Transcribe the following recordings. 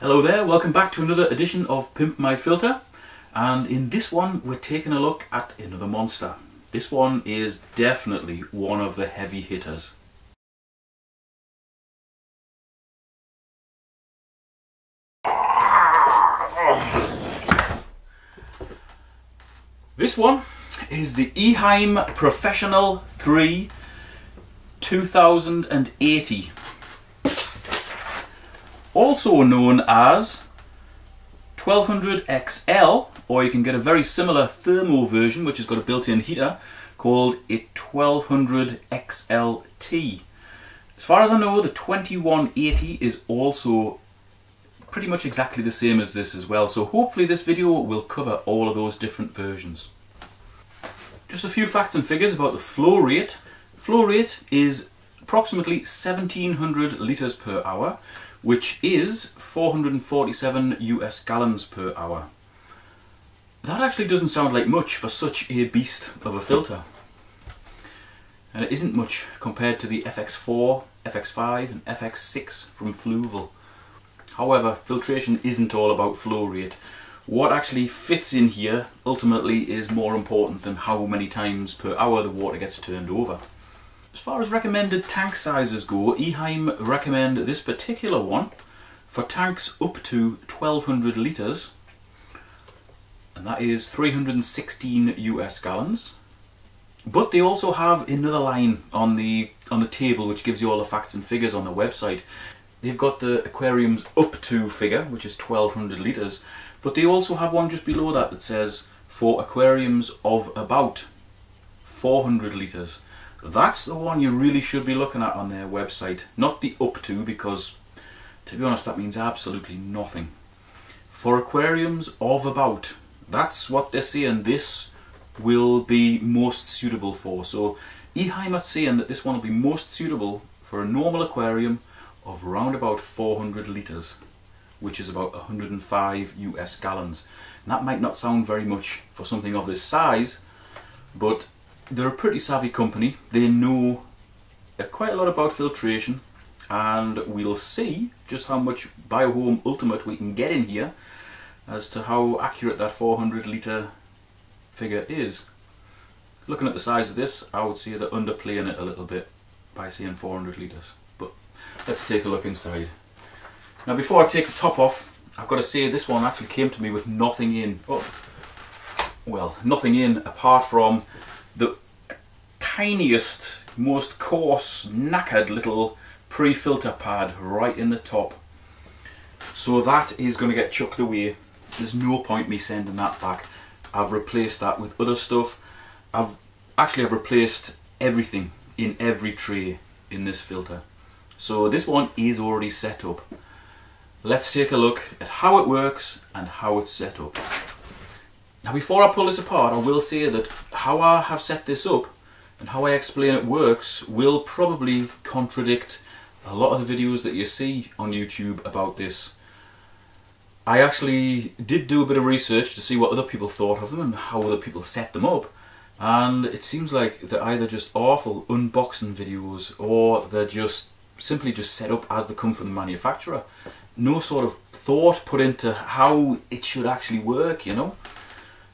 Hello there, welcome back to another edition of Pimp My Filter and in this one we're taking a look at another monster. This one is definitely one of the heavy hitters. This one is the Eheim Professional 3 2080 also known as 1200 XL, or you can get a very similar thermo version which has got a built-in heater called a 1200 XLT. As far as I know, the 2180 is also pretty much exactly the same as this as well, so hopefully this video will cover all of those different versions. Just a few facts and figures about the flow rate. Flow rate is approximately 1700 litres per hour, which is 447 US gallons per hour. That actually doesn't sound like much for such a beast of a filter. And it isn't much compared to the FX4, FX5 and FX6 from Fluval. However, filtration isn't all about flow rate. What actually fits in here ultimately is more important than how many times per hour the water gets turned over. As far as recommended tank sizes go, Eheim recommend this particular one for tanks up to 1200 litres and that is 316 US gallons. But they also have another line on the on the table which gives you all the facts and figures on the website. They've got the aquariums up to figure, which is 1200 litres, but they also have one just below that that says for aquariums of about 400 litres. That's the one you really should be looking at on their website, not the up to because to be honest that means absolutely nothing. For aquariums of about, that's what they're saying this will be most suitable for. So Eheim are saying that this one will be most suitable for a normal aquarium of around about 400 litres, which is about 105 US gallons. And that might not sound very much for something of this size, but they're a pretty savvy company. They know uh, quite a lot about filtration and we'll see just how much Biohome Ultimate we can get in here as to how accurate that 400 litre figure is. Looking at the size of this, I would say they're underplaying it a little bit by saying 400 litres. But let's take a look inside. Now before I take the top off, I've got to say this one actually came to me with nothing in. Oh, well, nothing in apart from the tiniest, most coarse, knackered little pre-filter pad right in the top. So that is going to get chucked away. There's no point me sending that back. I've replaced that with other stuff. I've actually I've replaced everything in every tray in this filter. So this one is already set up. Let's take a look at how it works and how it's set up. Now before I pull this apart I will say that how I have set this up and how I explain it works will probably contradict a lot of the videos that you see on YouTube about this. I actually did do a bit of research to see what other people thought of them and how other people set them up and it seems like they're either just awful unboxing videos or they're just simply just set up as they come from the manufacturer. No sort of thought put into how it should actually work, you know.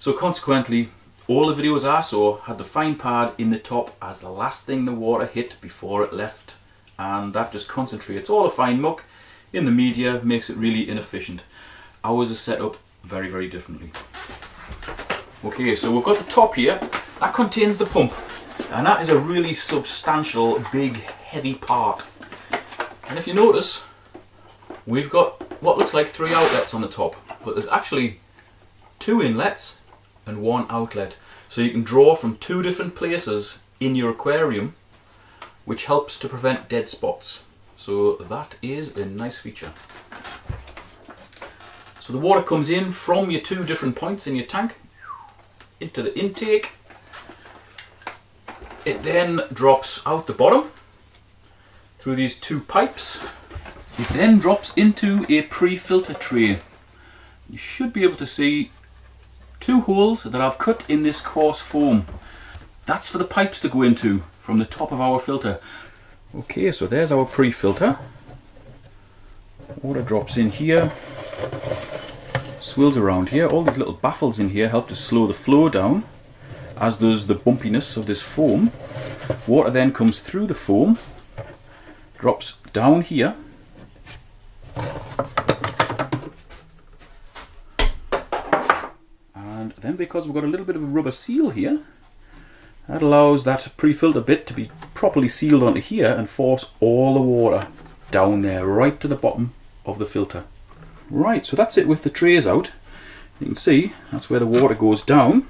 So consequently, all the videos I saw had the fine pad in the top as the last thing the water hit before it left and that just concentrates all the fine muck in the media, makes it really inefficient. Ours is set up very, very differently. Okay, so we've got the top here, that contains the pump and that is a really substantial, big, heavy part. And if you notice, we've got what looks like three outlets on the top, but there's actually two inlets and one outlet. So you can draw from two different places in your aquarium which helps to prevent dead spots. So that is a nice feature. So the water comes in from your two different points in your tank into the intake. It then drops out the bottom through these two pipes. It then drops into a pre-filter tray. You should be able to see two holes that I've cut in this coarse foam. That's for the pipes to go into from the top of our filter. Okay, so there's our pre-filter. Water drops in here, swirls around here. All these little baffles in here help to slow the flow down, as does the bumpiness of this foam. Water then comes through the foam, drops down here, because we've got a little bit of a rubber seal here, that allows that pre-filter bit to be properly sealed onto here and force all the water down there right to the bottom of the filter. Right, so that's it with the trays out. You can see that's where the water goes down.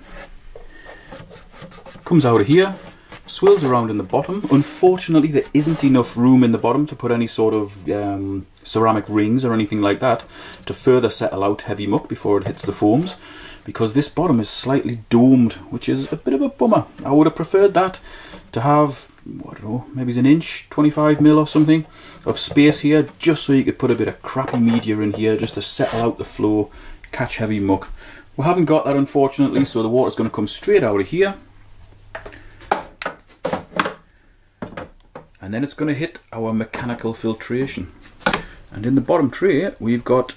Comes out of here, swirls around in the bottom. Unfortunately, there isn't enough room in the bottom to put any sort of um, ceramic rings or anything like that to further settle out heavy muck before it hits the foams because this bottom is slightly domed, which is a bit of a bummer. I would have preferred that to have, I don't know, maybe it's an inch, 25 mil or something of space here, just so you could put a bit of crappy media in here just to settle out the flow, catch heavy muck. We haven't got that unfortunately, so the water's going to come straight out of here. And then it's going to hit our mechanical filtration. And in the bottom tray, we've got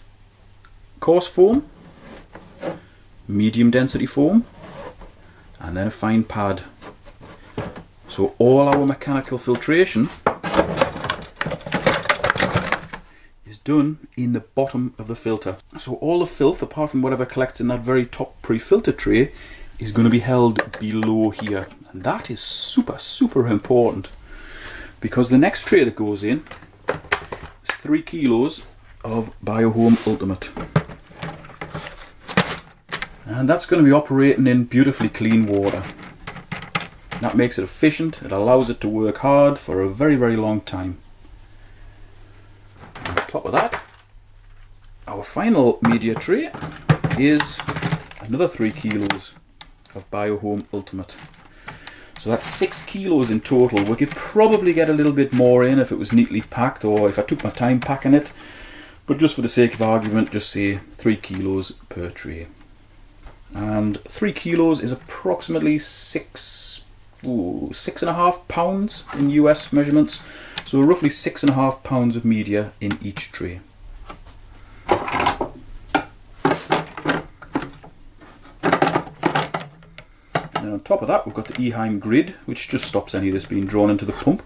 coarse foam, medium density foam and then a fine pad. So all our mechanical filtration is done in the bottom of the filter. So all the filth, apart from whatever collects in that very top pre-filter tray, is going to be held below here. And that is super, super important because the next tray that goes in is three kilos of Biohome Ultimate and that's going to be operating in beautifully clean water. That makes it efficient, it allows it to work hard for a very very long time. On top of that, our final media tray is another 3 kilos of Biohome Ultimate. So that's 6 kilos in total. We could probably get a little bit more in if it was neatly packed or if I took my time packing it. But just for the sake of argument, just say 3 kilos per tray and three kilos is approximately six ooh, six and a half pounds in US measurements. So roughly six and a half pounds of media in each tray. And on top of that we've got the Eheim grid which just stops any of this being drawn into the pump.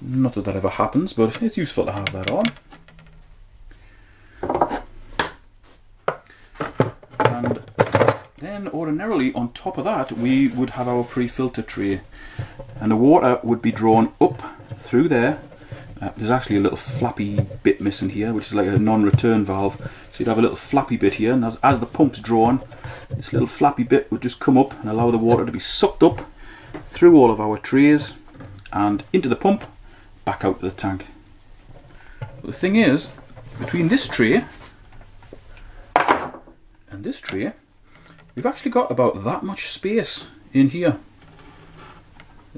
Not that that ever happens but it's useful to have that on ordinarily on top of that we would have our pre-filter tray. And the water would be drawn up through there. Uh, there's actually a little flappy bit missing here which is like a non-return valve. So you'd have a little flappy bit here and as, as the pump's drawn this little flappy bit would just come up and allow the water to be sucked up through all of our trays and into the pump back out to the tank. But the thing is between this tray and this tray we've actually got about that much space in here.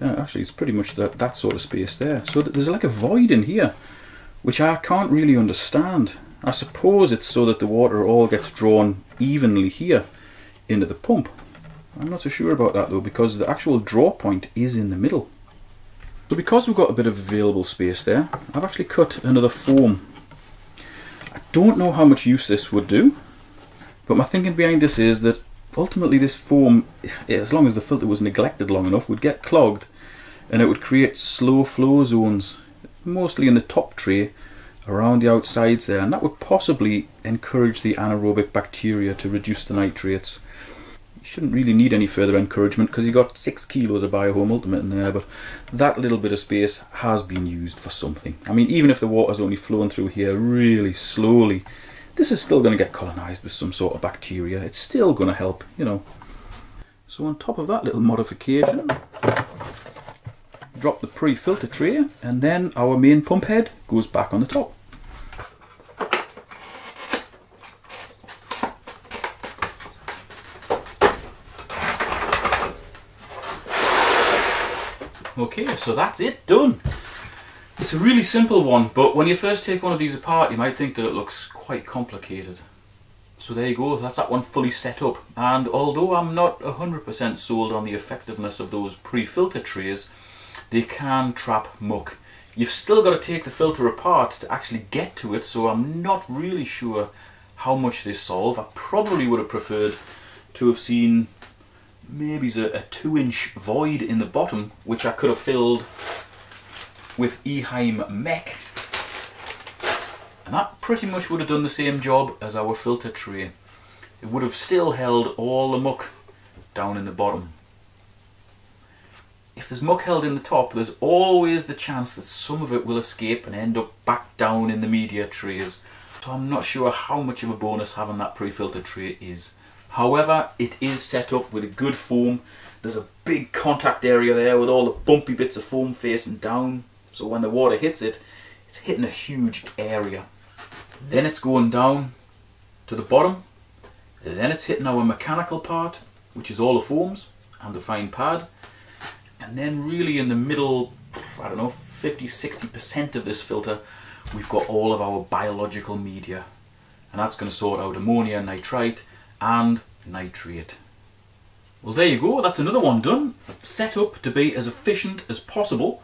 Yeah, actually it's pretty much that, that sort of space there. So there's like a void in here, which I can't really understand. I suppose it's so that the water all gets drawn evenly here into the pump. I'm not so sure about that though, because the actual draw point is in the middle. So because we've got a bit of available space there, I've actually cut another foam. I don't know how much use this would do, but my thinking behind this is that ultimately this foam, as long as the filter was neglected long enough, would get clogged and it would create slow flow zones, mostly in the top tray around the outsides there, and that would possibly encourage the anaerobic bacteria to reduce the nitrates. You shouldn't really need any further encouragement because you got six kilos of Biohome Ultimate in there, but that little bit of space has been used for something. I mean, even if the water's only flowing through here really slowly, this is still going to get colonized with some sort of bacteria. It's still going to help, you know. So on top of that little modification, drop the pre-filter tray and then our main pump head goes back on the top. Okay, so that's it, done. It's a really simple one, but when you first take one of these apart, you might think that it looks quite complicated. So there you go, that's that one fully set up. And although I'm not 100% sold on the effectiveness of those pre-filter trays, they can trap muck You've still got to take the filter apart to actually get to it, so I'm not really sure how much they solve. I probably would have preferred to have seen maybe a, a two inch void in the bottom, which I could have filled with Eheim Mech. And that pretty much would have done the same job as our filter tray. It would have still held all the muck down in the bottom if there's muck held in the top, there's always the chance that some of it will escape and end up back down in the media trays. So I'm not sure how much of a bonus having that pre-filter tray is. However, it is set up with a good foam. There's a big contact area there with all the bumpy bits of foam facing down. So when the water hits it, it's hitting a huge area. Then it's going down to the bottom. Then it's hitting our mechanical part, which is all the foams and the fine pad. And then really in the middle, I don't know, 50, 60% of this filter, we've got all of our biological media. And that's going to sort out ammonia, nitrite and nitrate. Well there you go, that's another one done. Set up to be as efficient as possible.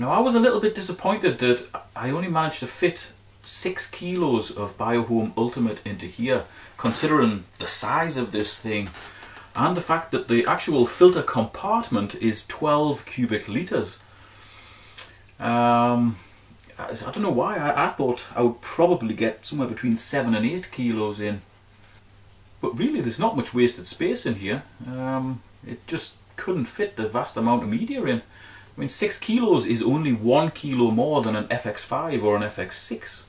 Now I was a little bit disappointed that I only managed to fit 6 kilos of Biohome Ultimate into here, considering the size of this thing and the fact that the actual filter compartment is 12 cubic litres. Um, I, I, don't know why, I, I, thought I would probably get somewhere between 7 and 8 kilos in. But really there's not much wasted space in here. Um, it just couldn't fit the vast amount of media in. I mean 6 kilos is only 1 kilo more than an FX5 or an FX6.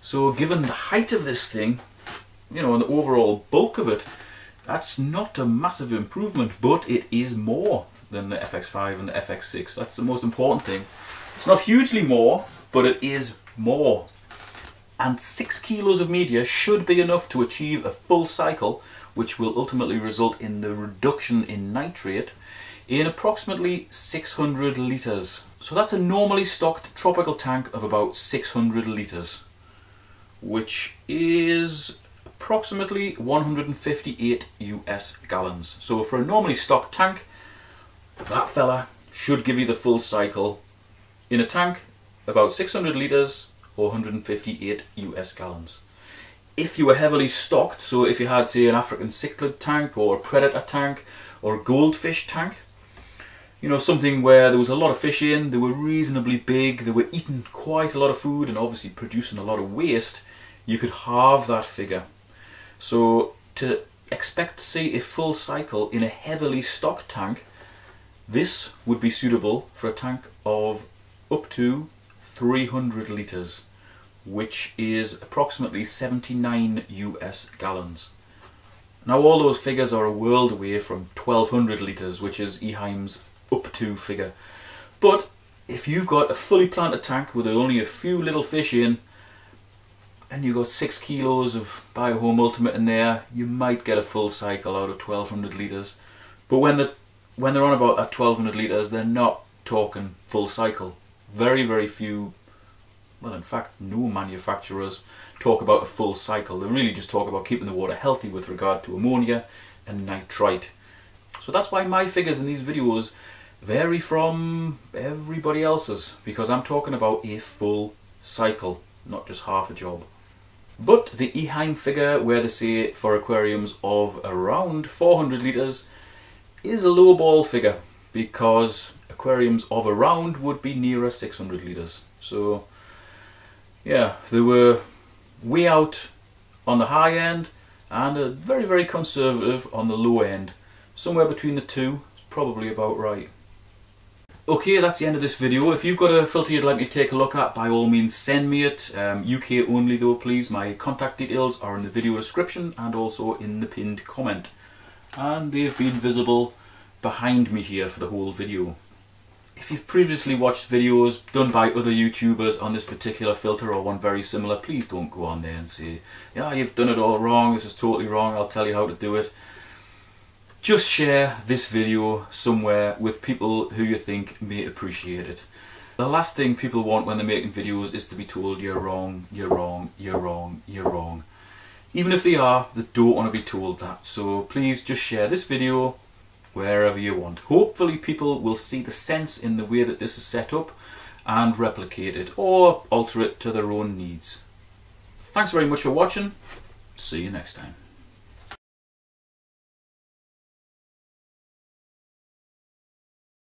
So given the height of this thing, you know, and the overall bulk of it, that's not a massive improvement, but it is more than the FX5 and the FX6. That's the most important thing. It's not hugely more, but it is more. And 6 kilos of media should be enough to achieve a full cycle, which will ultimately result in the reduction in nitrate in approximately 600 litres. So that's a normally stocked tropical tank of about 600 litres, which is approximately 158 US gallons. So for a normally stocked tank, that fella should give you the full cycle in a tank about 600 litres or 158 US gallons. If you were heavily stocked, so if you had say an African cichlid tank or a predator tank or a goldfish tank, you know, something where there was a lot of fish in, they were reasonably big, they were eating quite a lot of food and obviously producing a lot of waste, you could halve that figure so to expect to see a full cycle in a heavily stocked tank, this would be suitable for a tank of up to 300 litres, which is approximately 79 US gallons. Now all those figures are a world away from 1200 litres, which is Eheim's up to figure. But if you've got a fully planted tank with only a few little fish in, and you've got six kilos of Biohome Ultimate in there, you might get a full cycle out of 1200 litres. But when, the, when they're on about that 1200 litres, they're not talking full cycle. Very, very few, well in fact no manufacturers talk about a full cycle. They really just talk about keeping the water healthy with regard to ammonia and nitrite. So that's why my figures in these videos vary from everybody else's because I'm talking about a full cycle, not just half a job. But the Eheim figure, where they say for aquariums of around 400 litres, is a low ball figure because aquariums of around would be nearer 600 litres. So, yeah, they were way out on the high end and very, very conservative on the low end. Somewhere between the two is probably about right. Okay, that's the end of this video. If you've got a filter you'd like me to take a look at, by all means send me it. Um, UK only though, please. My contact details are in the video description and also in the pinned comment. And they've been visible behind me here for the whole video. If you've previously watched videos done by other YouTubers on this particular filter or one very similar, please don't go on there and say, yeah, you've done it all wrong, this is totally wrong, I'll tell you how to do it just share this video somewhere with people who you think may appreciate it. The last thing people want when they're making videos is to be told you're wrong, you're wrong, you're wrong, you're wrong. Even if they are, they don't want to be told that. So please just share this video wherever you want. Hopefully people will see the sense in the way that this is set up and replicate it or alter it to their own needs. Thanks very much for watching. See you next time.